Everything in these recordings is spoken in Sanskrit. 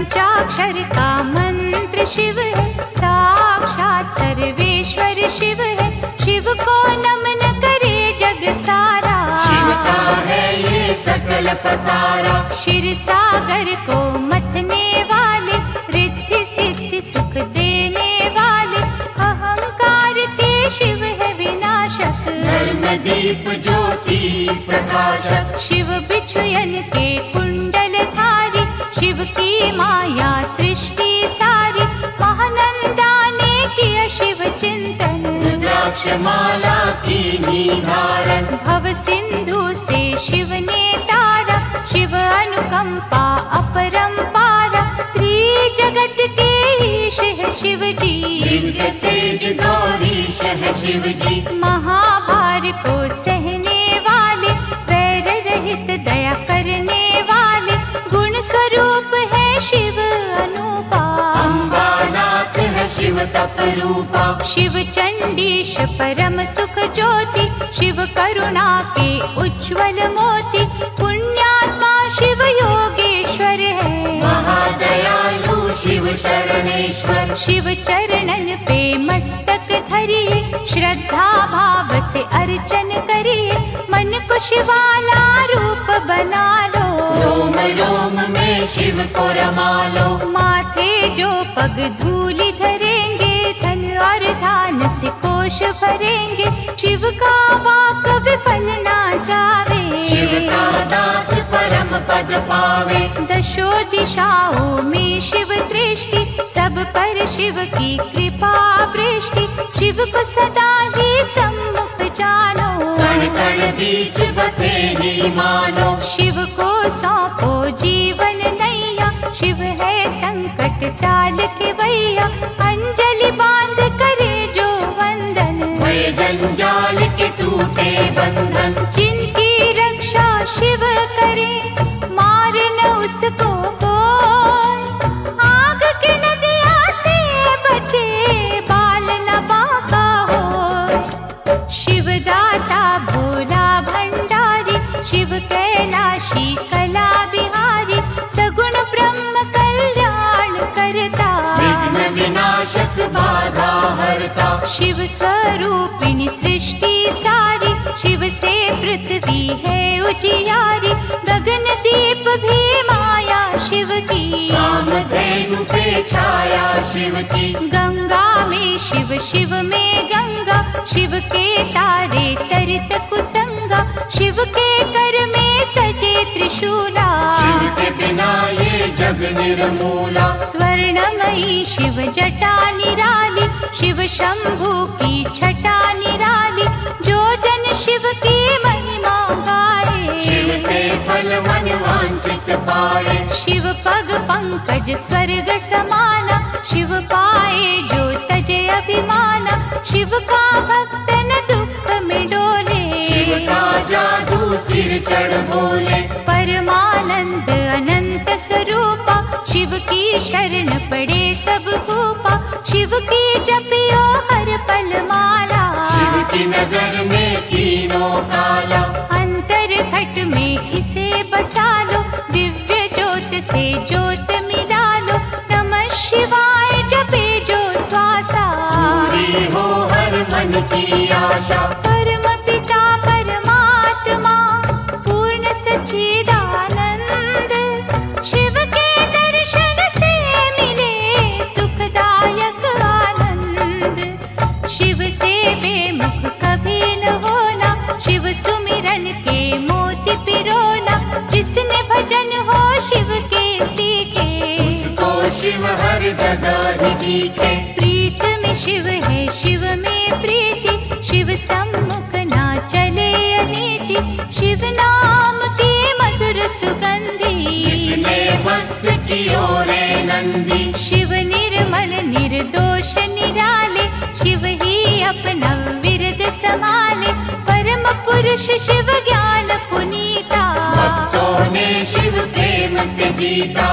पंचाक्षर का मंत्र शिव है। साक्षात सर्वेश्वर शिव है। शिव को नमन करे जग सारा। शिव का है ये सकल पसारा। क्षीर सागर को मथने वाले रिद्धि सिद्धि सुख देने वाले। अहंकार के शिव है विनाशक। धर्म दीप ज्योति प्रकाशक। शिव बिछुयन के शिव की माया सृष्टि सारी महानंदा ने किया शिव चिंतन। रुद्राक्ष माला की निधारण। भव सिंधु से शिव ने तारा शिव अनुकंपा अपरंपारा त्रिजगत के ईश है शिव जी तेज गौरीश है शिव जी महाभार को सहने स्वरूप है शिव अनुपा। अम्बानाथ है शिव तप रूपा। शिव चंडीश परम सुख ज्योति शिव करुणा के उज्ज्वल मोती। पुण्यात्मा शिव योगेश्वर है। महादयालु शिव शरणेश्वर। शिव चरणन पे मस्तक धरिए श्रद्धा भाव से अर्चन करिए। मन को शिवाला रूप बना लो। रोम रोम में शिव को रमा लो माथे जो पग धूलि धरेंगे धन और धान से कोश भरेंगे। शिव का वाक विफल ना जावे। शिव का दास परम पद पावे। दशो दिशाओं में शिव दृष्टि सब पर शिव की कृपा वृष्टि शिव को सदा ही सम्मुख जानो। कण कण बीच बसे ही मानो। शिव को सौंपो जीवन नैया। शिव है संकट टाल के भैया अंजलि बांध करे जो वंदन। जंजाल के टूटे बंधन। जिनकी रक्षा शिव करे मार न उसको शिव स्वरूपिणी सृष्टि सारी। शिव से पृथ्वी है उजियारी। गगन दीप भी माया शिव की काम धेनु पे छाया शिव की गंगा में शिव शिव में गंगा। शिव के तारे तरित कुसंगा। शिव के कर में सजे त्रिशूला। शिव के बिना ये जग निर्मूला स्वर्णमयी शिव जटा निराली शिव शंभु की छटा निराली जो जन शिव की महिमा गाए। शिव से फल मन वांछित पाए। शिव पग पंकज स्वर्ग समाना शिव पाए जो तजे अभिमाना शिव का भक्त न दुख में डोले। शिव का जादू सिर चढ़ बोले। परमानंद अनंत स्वरूपा शिव की शरण पड़े सब भूपा शिव की जपियो हर पल माला शिव की नज़र में तीनों काला। अंतर घट में इसे बसा लो दिव्य ज्योत से ज्योत मिला लो नमः शिवाय जपे जो श्वासा पूरी हो हर मन की आशा। के मोती पिरोना जिसने भजन हो शिव के सीखे। उसको शिव हर जगह ही दिखे प्रीत में शिव है शिव में प्रीति। शिव सम्मुख ना चले अनीति। शिव नाम की मधुर सुगंधी। जिसने मस्त कियो रे नंदी। शिव निर्मल निर्दोष निराले। शिव ही अपना विरद संभाले शिव ज्ञान पुनीता। भक्तों ने शिव प्रेम से जीता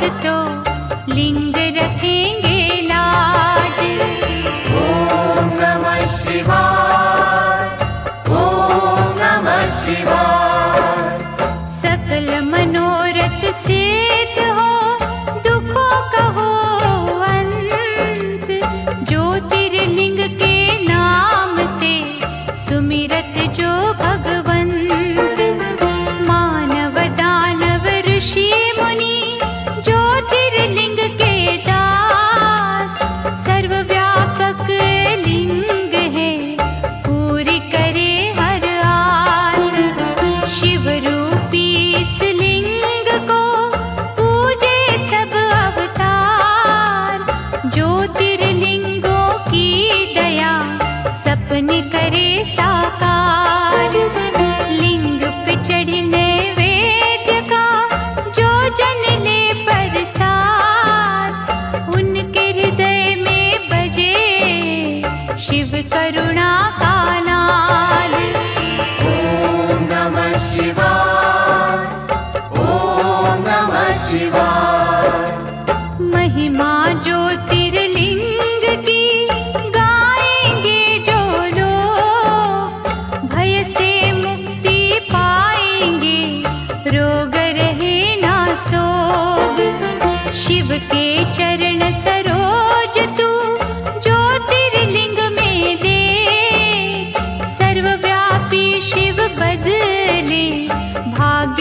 तो लिंग रखेंगे लाज। ओम नमः शिवाय।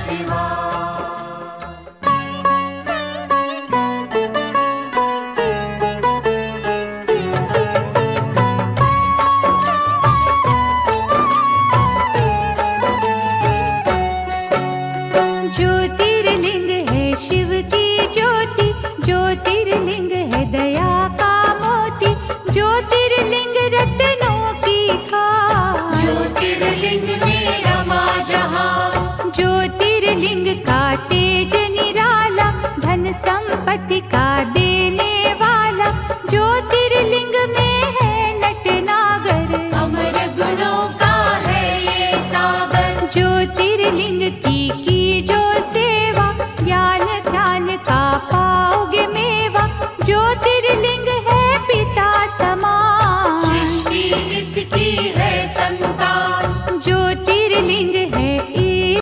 Shiva.